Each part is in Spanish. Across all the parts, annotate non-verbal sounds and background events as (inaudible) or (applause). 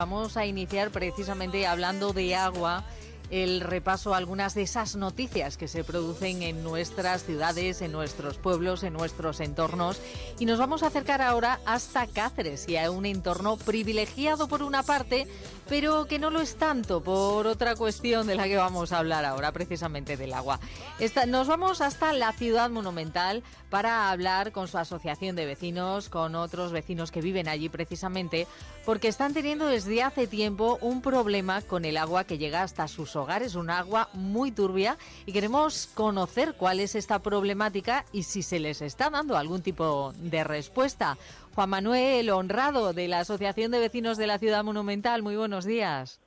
Vamos a iniciar precisamente hablando de agua el repaso a algunas de esas noticias que se producen en nuestras ciudades, en nuestros pueblos, en nuestros entornos. Y nos vamos a acercar ahora hasta Cáceres y a un entorno privilegiado por una parte, pero que no lo es tanto por otra cuestión de la que vamos a hablar ahora, precisamente del agua. nos vamos hasta la ciudad monumental para hablar con su asociación de vecinos, con otros vecinos que viven allí precisamente, porque están teniendo desde hace tiempo un problema con el agua que llega hasta sus hogares, un agua muy turbia, y queremos conocer cuál es esta problemática y si se les está dando algún tipo de respuesta. Juan Manuel Honrado, de la Asociación de Vecinos de la Ciudad Monumental. Muy buenos días.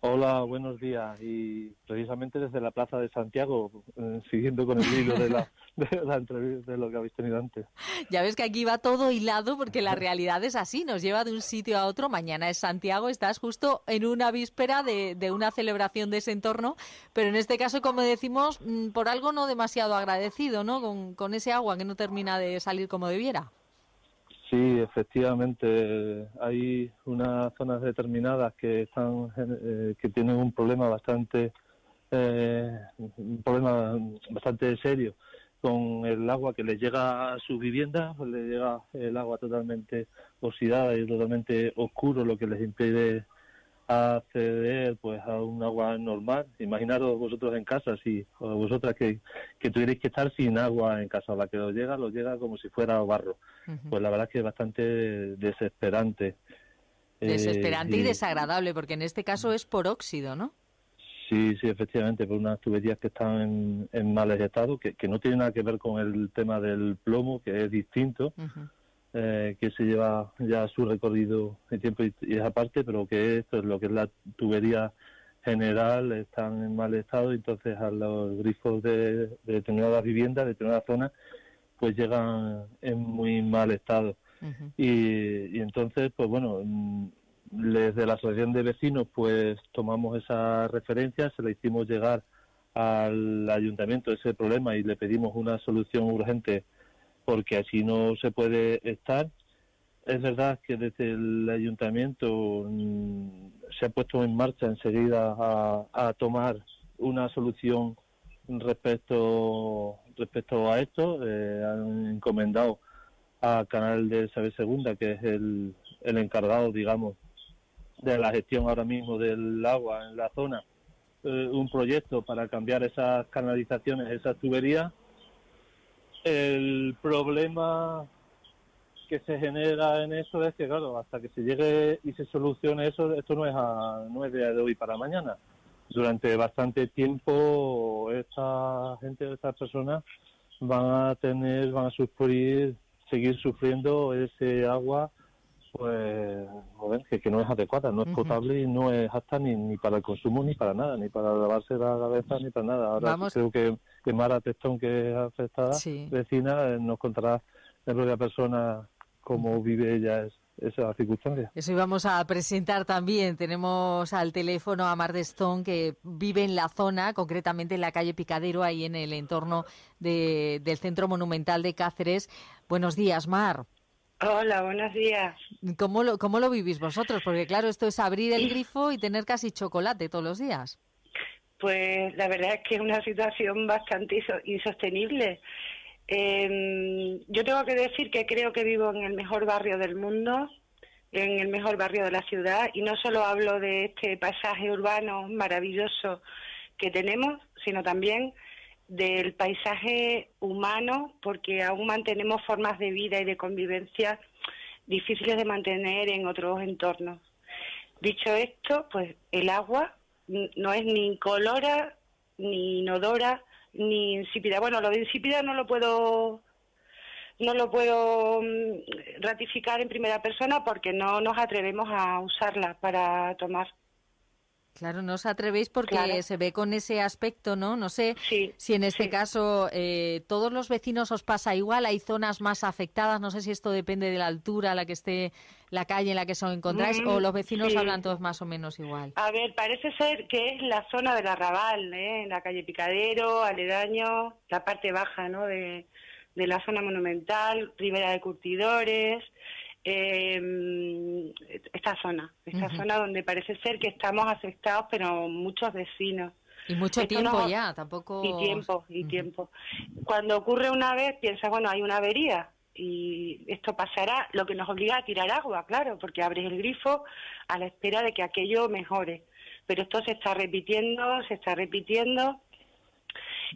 Hola, buenos días. Y precisamente desde la Plaza de Santiago, eh, siguiendo con el hilo de la, (laughs) de la entrevista de lo que habéis tenido antes. Ya ves que aquí va todo hilado porque la (laughs) realidad es así, nos lleva de un sitio a otro. Mañana es Santiago, estás justo en una víspera de, de una celebración de ese entorno, pero en este caso, como decimos, mm, por algo no demasiado agradecido, ¿no? Con, con ese agua que no termina de salir como debiera. Sí, efectivamente, hay unas zonas determinadas que están eh, que tienen un problema bastante eh, un problema bastante serio con el agua que les llega a sus viviendas, pues les llega el agua totalmente oxidada y totalmente oscuro, lo que les impide acceder pues a un agua normal. Imaginaros vosotros en casa, si o vosotras que, que tuvierais que estar sin agua en casa, la que os llega, lo llega como si fuera barro. Pues la verdad es que es bastante desesperante. Desesperante y eh, desagradable, porque en este caso es por óxido, ¿no? Sí, sí, efectivamente, por unas tuberías que están en, en mal estado, que, que no tiene nada que ver con el tema del plomo, que es distinto. Eh, que se lleva ya su recorrido en tiempo y, esa parte, pero que esto es lo que es la tubería general están en mal estado, entonces a los grifos de, de determinadas viviendas, de determinadas zonas, pues llegan en muy mal estado. y, y, entonces, pues bueno, mm, desde la asociación de vecinos, pues tomamos esa referencia, se la hicimos llegar al ayuntamiento ese problema y le pedimos una solución urgente porque así no se puede estar. Es verdad que desde el ayuntamiento mm, se ha puesto en marcha enseguida a, tomar una solución respecto respecto a esto. Eh, han encomendado a Canal de Saber Segunda, que es el, encargado, digamos, de la gestión ahora mismo del agua en la zona, eh, un proyecto para cambiar esas canalizaciones, esas tuberías el problema que se genera en eso es que, claro, hasta que se llegue y se solucione eso, esto no es, a, no es de hoy para mañana. Durante bastante tiempo esta gente, estas personas van a tener, van a sufrir, seguir sufriendo ese agua pues que, que, no es adecuada, no es potable y no es apta ni, ni para el consumo ni para nada, ni para lavarse la cabeza ni para nada. Ahora creo que, que Mara Testón, que es afectada, vecina, eh, nos contará en propia persona cómo vive ella esa circunstancia. Eso íbamos a presentar también. Tenemos al teléfono a Mar Testón, que vive en la zona, concretamente en la calle Picadero, ahí en el entorno de, del Centro Monumental de Cáceres. Buenos días, Mar. Hola, buenos días. ¿Cómo lo, ¿Cómo lo vivís vosotros? Porque claro, esto es abrir el grifo y tener casi chocolate todos los días. Pues la verdad es que es una situación bastante insostenible. Em, yo tengo que decir que creo que vivo en el mejor barrio del mundo, en el mejor barrio de la ciudad, y no solo hablo de este paisaje urbano maravilloso que tenemos, sino también del paisaje humano, porque aún mantenemos formas de vida y de convivencia difíciles de mantener en otros entornos. Dicho esto, pues el agua no es ni incolora, ni inodora, ni insípida. Bueno, lo de insípida no lo puedo no lo puedo mm, ratificar en primera persona porque no nos atrevemos a usarla para tomar. Claro, no os atrevéis porque se ve con ese aspecto, ¿no? No sé si en este caso eh, todos los vecinos os pasa igual, hay zonas más afectadas, no sé si esto depende de la altura a la que esté la calle en la que os encontráis o los vecinos hablan todos más o menos igual. A ver, parece ser que es la zona del arrabal, ¿eh? la calle Picadero, aledaño, la parte baja, ¿no? De, de la zona monumental, Ribera de Curtidores, eh, esta zona, esta zona donde parece ser que estamos afectados, pero muchos vecinos. Y mucho tiempo ya, tampoco. Y tiempo, y tiempo. Cuando ocurre una vez, piensa, bueno, hay una avería y esto pasará, lo que nos obliga a tirar agua, claro, porque abres el grifo a la espera de que aquello mejore. Pero esto se está repitiendo, se está repitiendo.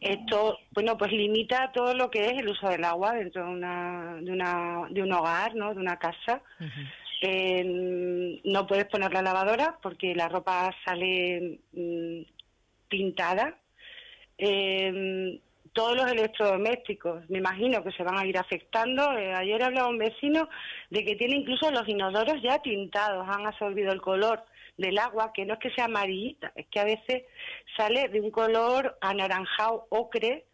Esto, bueno, pues limita todo lo que es el uso del agua dentro de, una, de, una, de un hogar, ¿no? De una casa. no puedes poner la lavadora porque la ropa sale mm, pintada. Eh, todos los electrodomésticos, me imagino que se van a ir afectando. Eh, ayer hablaba un vecino de que tiene incluso los inodoros ya tintados, han absorbido el color del agua, que no es que sea amarillita, es que a veces sale de un color anaranjado, ocre,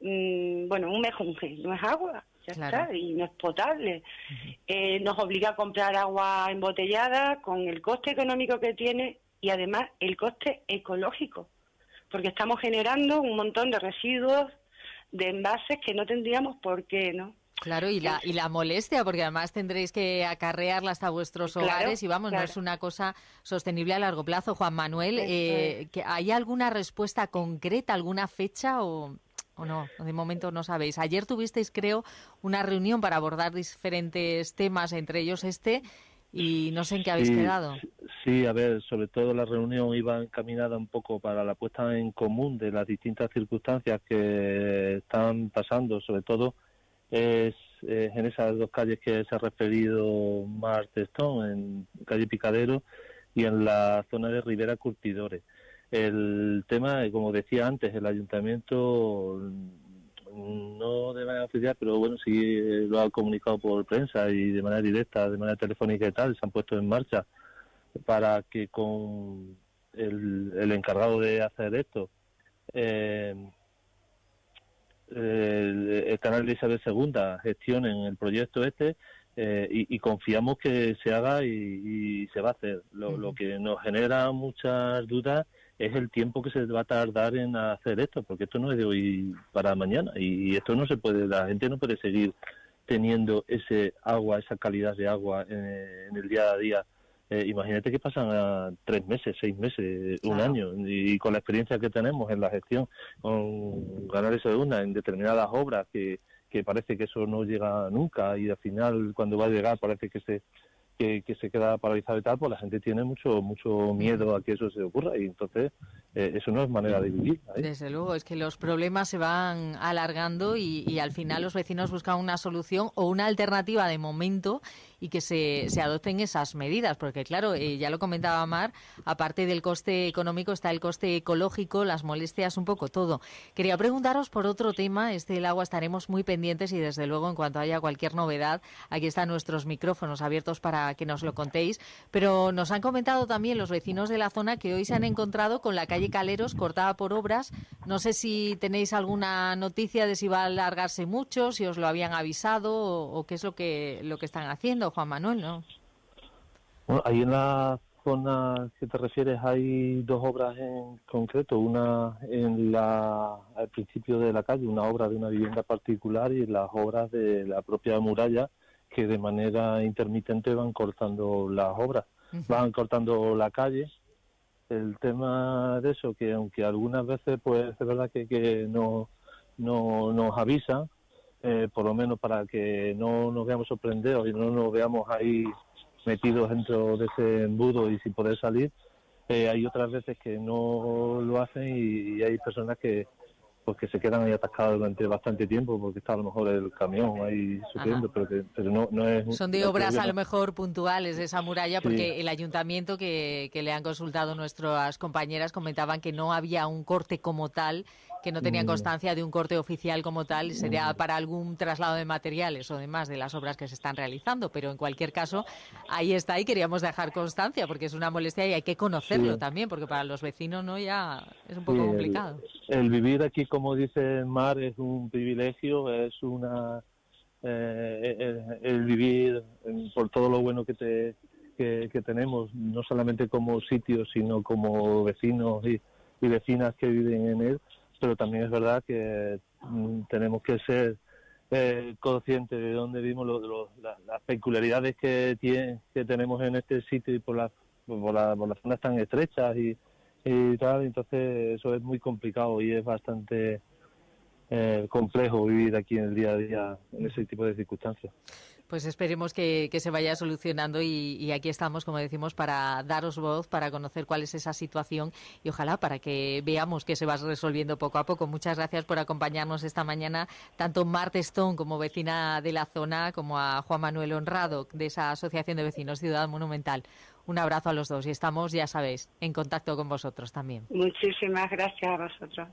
mm, bueno, un mejunje, no es agua, ya está, y no es potable. Eh, nos obliga a comprar agua embotellada con el coste económico que tiene y además el coste ecológico porque estamos generando un montón de residuos, de envases que no tendríamos por qué, ¿no? Claro, y la, y la molestia, porque además tendréis que acarrearla hasta vuestros hogares y vamos, no es una cosa sostenible a largo plazo. Juan Manuel, eh, ¿hay alguna respuesta concreta, alguna fecha o, o no? De momento no sabéis. Ayer tuvisteis, creo, una reunión para abordar diferentes temas, entre ellos este, y no sé en qué habéis quedado. Sí, a ver, sobre todo la reunión iba encaminada un poco para la puesta en común de las distintas circunstancias que están pasando, sobre todo es, en esas dos calles que se ha referido Mar Testón, en calle Picadero y en la zona de Rivera Curtidores. El tema, como decía antes, el ayuntamiento no de manera oficial, pero bueno, sí eh, lo ha comunicado por prensa y de manera directa, de manera telefónica y tal, se han puesto en marcha para que con el, encargado de hacer esto, eh, el, canal Elizabeth II gestionen el proyecto este eh, y, confiamos que se haga y, se va a hacer. Lo, lo que nos genera muchas dudas es el tiempo que se va a tardar en hacer esto, porque esto no es de hoy para mañana y esto no se puede, la gente no puede seguir teniendo ese agua, esa calidad de agua en, el día a día. Eh, imagínate que pasan a tres meses, seis meses, un año, y, con la experiencia que tenemos en la gestión con canales de una en determinadas obras que, que parece que eso no llega nunca y al final cuando va a llegar parece que se que, se queda paralizado y tal, pues la gente tiene mucho mucho miedo a que eso se ocurra y entonces eh, eso no es manera de vivir. Desde luego, es que los problemas se van alargando y, y, al final los vecinos buscan una solución o una alternativa de momento y que se, se adopten esas medidas, porque claro, eh, ya lo comentaba Mar, aparte del coste económico está el coste ecológico, las molestias, un poco todo. Quería preguntaros por otro tema, este del agua estaremos muy pendientes y desde luego en cuanto haya cualquier novedad, aquí están nuestros micrófonos abiertos para que nos lo contéis, pero nos han comentado también los vecinos de la zona que hoy se han encontrado con la calle Caleros cortada por obras. No sé si tenéis alguna noticia de si va a alargarse mucho, si os lo habían avisado o, o qué es lo que, lo que están haciendo. Juan Manuel, ¿no? Bueno, ahí en la zona que te refieres hay dos obras en concreto, una en la al principio de la calle, una obra de una vivienda particular y las obras de la propia muralla que de manera intermitente van cortando las obras, van cortando la calle. El tema de eso, que aunque algunas veces pues es verdad que, que no, no nos avisan, eh, por lo menos para que no nos veamos sorprendidos y no nos veamos ahí metidos dentro de ese embudo y sin poder salir. Eh, hay otras veces que no lo hacen y hay personas que, pues que se quedan ahí atascados durante bastante tiempo porque está a lo mejor el camión ahí sufriendo, pero, pero no, no, es... Son de obras a lo mejor puntuales de esa muralla porque el ayuntamiento que, que le han consultado nuestras compañeras comentaban que no había un corte como tal que no tenían mm. constancia de un corte oficial como tal, sería mm. para algún traslado de materiales o demás de las obras que se están realizando, pero en cualquier caso, ahí está y queríamos dejar constancia porque es una molestia y hay que conocerlo también, porque para los vecinos no ya es un poco complicado. el, vivir aquí como dice Mar, es un privilegio, es una... Eh, el, vivir por todo lo bueno que, te, que, tenemos, no solamente como sitio, sino como vecinos y, vecinas que viven en él, pero también es verdad que mm, tenemos que ser eh, consciente de dónde vimos las peculiaridades que, tiene, que tenemos en este sitio y por, por, por las zonas tan estrechas y, y tal, entonces eso es muy complicado y es bastante eh, complejo vivir aquí en el día a día en ese tipo de circunstancias. Pues esperemos que, se vaya solucionando y, aquí estamos, como decimos, para daros voz, para conocer cuál es esa situación y ojalá para que veamos que se va resolviendo poco a poco. Muchas gracias por acompañarnos esta mañana, tanto Marta Stone como vecina de la zona, como a Juan Manuel Honrado de esa Asociación de Vecinos Ciudad Monumental. Un abrazo a los dos y estamos, ya sabéis, en contacto con vosotros también. Muchísimas gracias a vosotros.